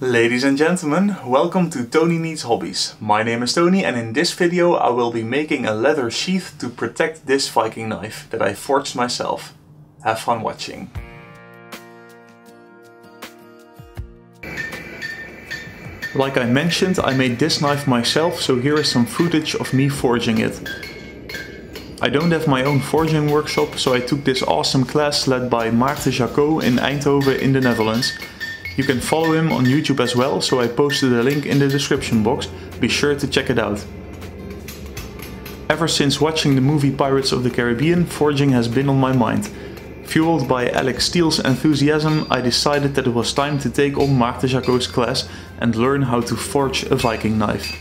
Ladies and gentlemen, welcome to Tony Needs Hobbies. My name is Tony and in this video I will be making a leather sheath to protect this Viking knife that I forged myself. Have fun watching. Like I mentioned, I made this knife myself, so here is some footage of me forging it. I don't have my own forging workshop, so I took this awesome class led by Maarten Jacquot in Eindhoven in the Netherlands. You can follow him on YouTube as well, so I posted a link in the description box, be sure to check it out. Ever since watching the movie Pirates of the Caribbean, forging has been on my mind. Fueled by Alec Steele's enthusiasm, I decided that it was time to take on Maarten Jacquot's class and learn how to forge a Viking knife.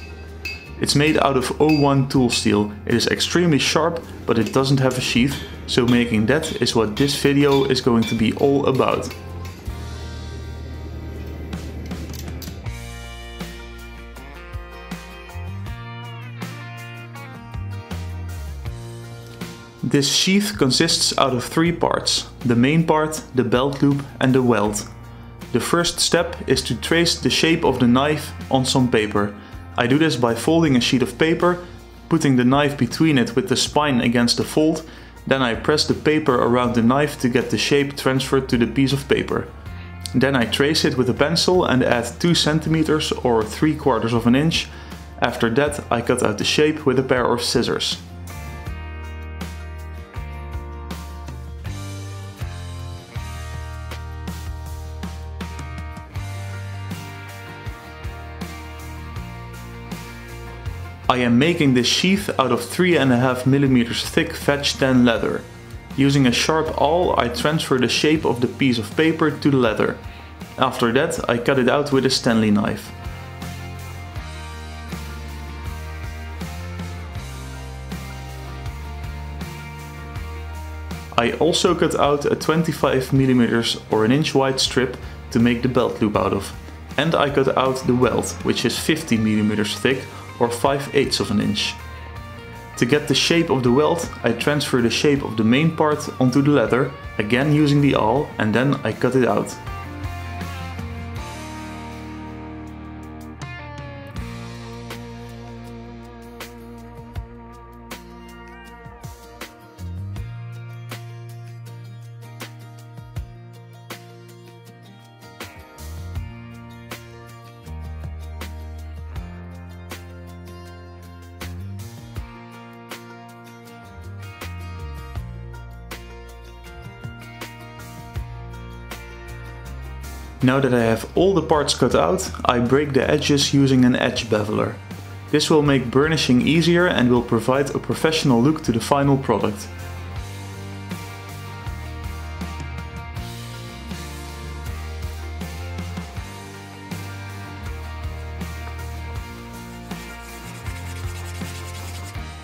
It's made out of O1 tool steel, it is extremely sharp but it doesn't have a sheath, so making that is what this video is going to be all about. This sheath consists out of three parts, the main part, the belt loop and the welt. The first step is to trace the shape of the knife on some paper. I do this by folding a sheet of paper, putting the knife between it with the spine against the fold, then I press the paper around the knife to get the shape transferred to the piece of paper. Then I trace it with a pencil and add 2 centimeters or 3 quarters of an inch. After that I cut out the shape with a pair of scissors. I am making this sheath out of 3.5mm thick veg tan leather. Using a sharp awl I transfer the shape of the piece of paper to the leather. After that I cut it out with a Stanley knife. I also cut out a 25mm or an inch wide strip to make the belt loop out of. And I cut out the welt, which is 50mm thick or 5 eighths of an inch. To get the shape of the welt, I transfer the shape of the main part onto the leather, again using the awl, and then I cut it out. Now that I have all the parts cut out, I break the edges using an edge beveler. This will make burnishing easier and will provide a professional look to the final product.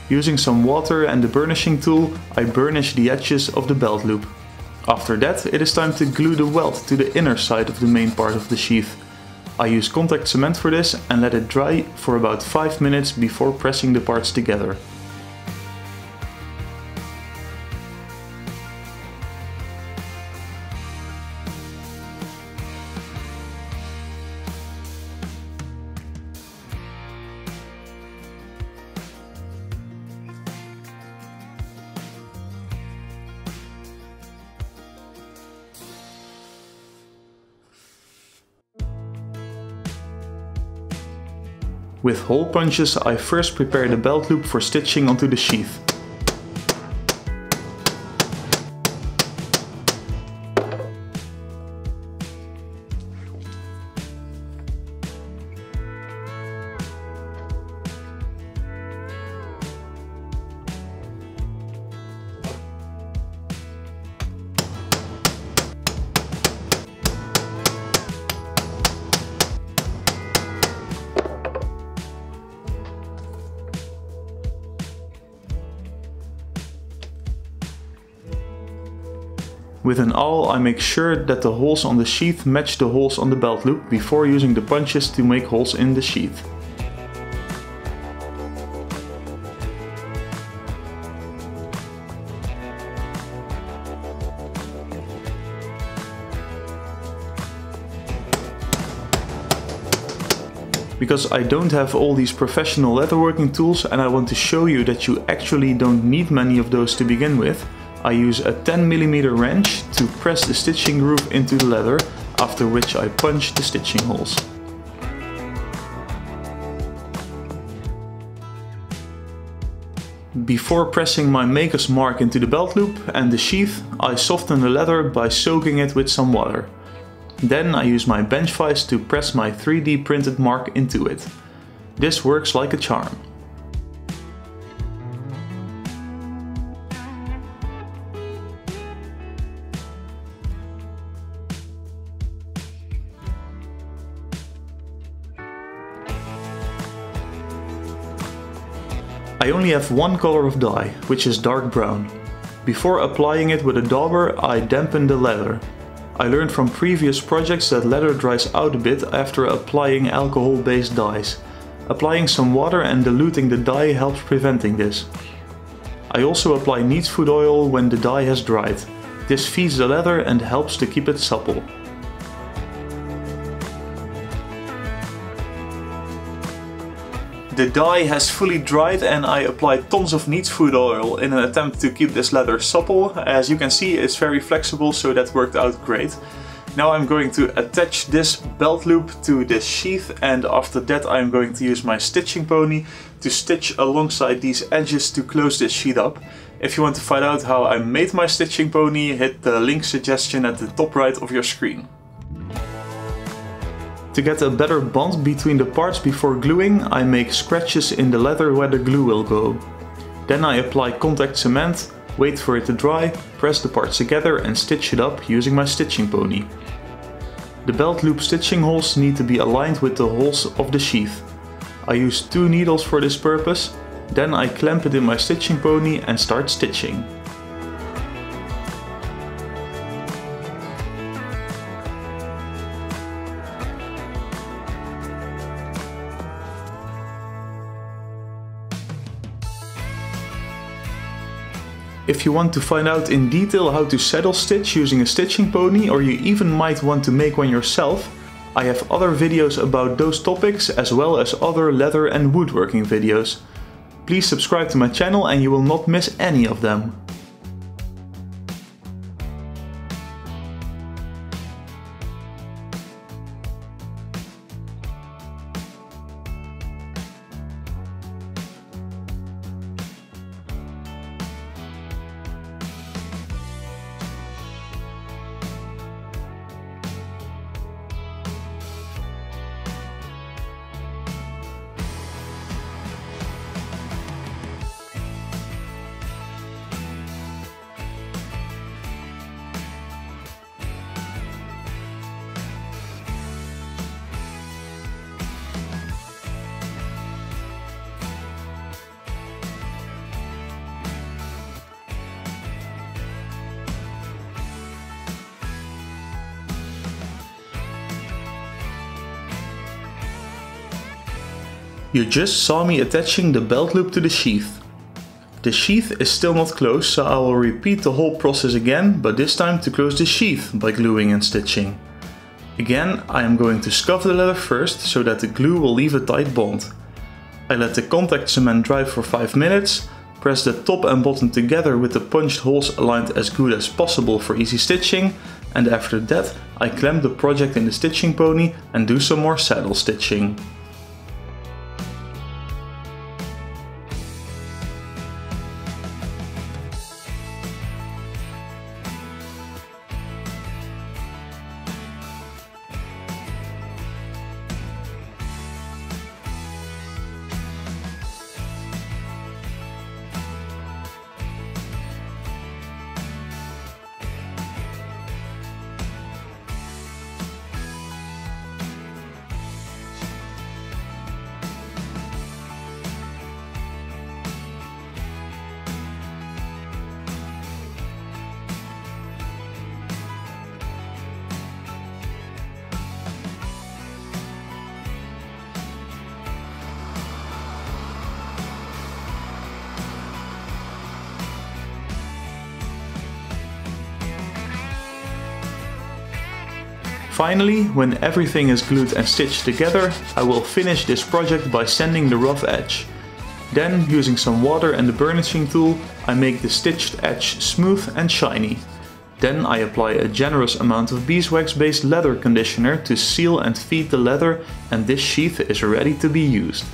Using some water and the burnishing tool, I burnish the edges of the belt loop. After that, it is time to glue the welt to the inner side of the main part of the sheath. I use contact cement for this and let it dry for about 5 minutes before pressing the parts together. With hole punches I first prepare the belt loop for stitching onto the sheath. With an awl I make sure that the holes on the sheath match the holes on the belt loop before using the punches to make holes in the sheath. Because I don't have all these professional leatherworking tools and I want to show you that you actually don't need many of those to begin with, I use a 10mm wrench to press the stitching groove into the leather, after which I punch the stitching holes. Before pressing my maker's mark into the belt loop and the sheath, I soften the leather by soaking it with some water. Then I use my bench vise to press my 3D printed mark into it. This works like a charm. I only have one color of dye, which is dark brown. Before applying it with a dauber, I dampen the leather. I learned from previous projects that leather dries out a bit after applying alcohol-based dyes. Applying some water and diluting the dye helps preventing this. I also apply neat neatsfoot oil when the dye has dried. This feeds the leather and helps to keep it supple. The dye has fully dried and I applied tons of neatsfoot oil in an attempt to keep this leather supple. As you can see it's very flexible so that worked out great. Now I'm going to attach this belt loop to this sheath and after that I'm going to use my stitching pony to stitch alongside these edges to close this sheet up. If you want to find out how I made my stitching pony, hit the link suggestion at the top right of your screen. To get a better bond between the parts before gluing, I make scratches in the leather where the glue will go. Then I apply contact cement, wait for it to dry, press the parts together and stitch it up using my stitching pony. The belt loop stitching holes need to be aligned with the holes of the sheath. I use two needles for this purpose, then I clamp it in my stitching pony and start stitching. If you want to find out in detail how to saddle stitch using a stitching pony or you even might want to make one yourself, I have other videos about those topics as well as other leather and woodworking videos. Please subscribe to my channel and you will not miss any of them. You just saw me attaching the belt loop to the sheath. The sheath is still not closed, so I will repeat the whole process again, but this time to close the sheath by gluing and stitching. Again, I am going to scuff the leather first, so that the glue will leave a tight bond. I let the contact cement dry for 5 minutes, press the top and bottom together with the punched holes aligned as good as possible for easy stitching, and after that I clamp the project in the stitching pony and do some more saddle stitching. Finally, when everything is glued and stitched together, I will finish this project by sanding the rough edge. Then, using some water and the burnishing tool, I make the stitched edge smooth and shiny. Then I apply a generous amount of beeswax based leather conditioner to seal and feed the leather and this sheath is ready to be used.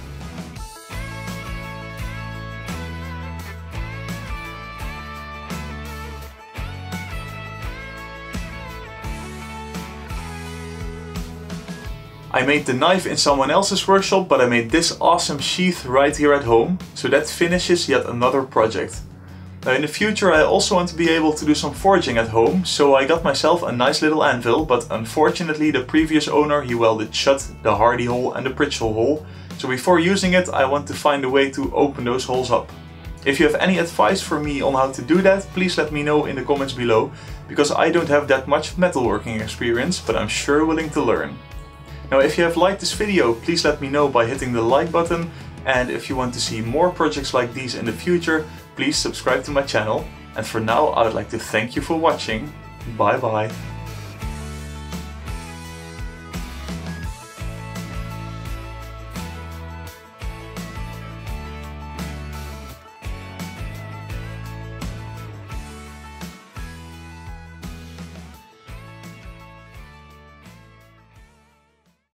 I made the knife in someone else's workshop, but I made this awesome sheath right here at home, so that finishes yet another project. Now in the future I also want to be able to do some forging at home, so I got myself a nice little anvil, but unfortunately the previous owner he welded shut the hardy hole and the pritchel hole, so before using it I want to find a way to open those holes up. If you have any advice for me on how to do that, please let me know in the comments below, because I don't have that much metalworking experience, but I'm sure willing to learn. Now if you have liked this video, please let me know by hitting the like button and if you want to see more projects like these in the future, please subscribe to my channel. And for now, I would like to thank you for watching. Bye bye.